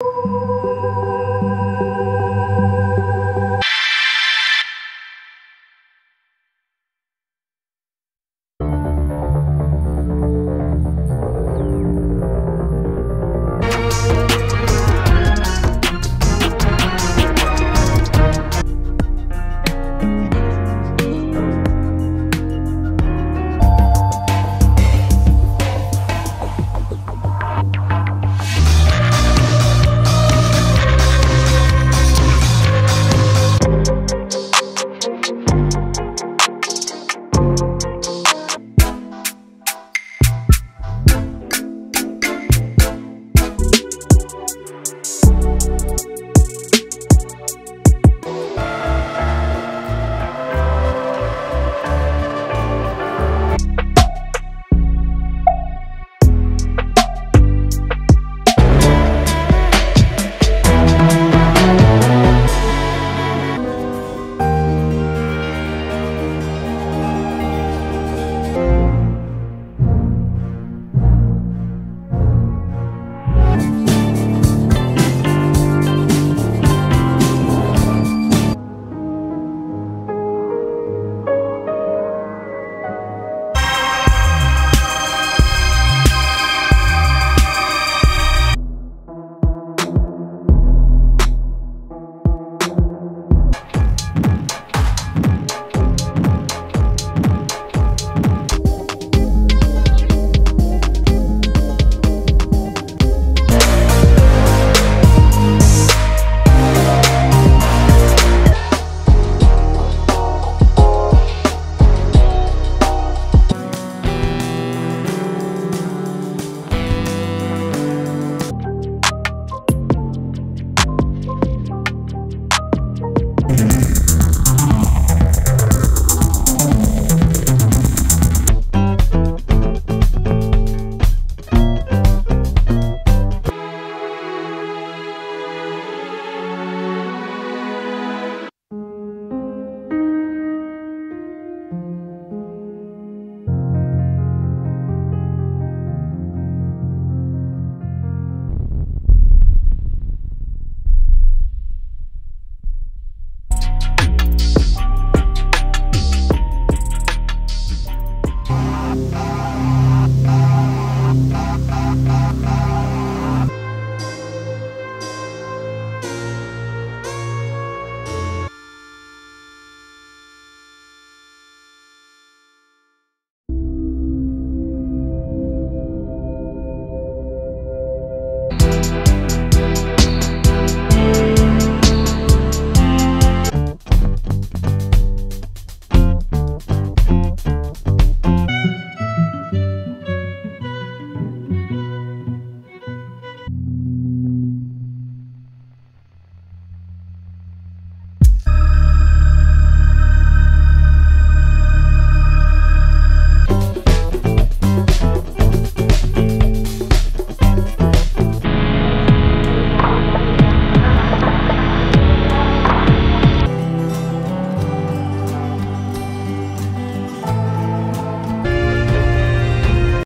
you.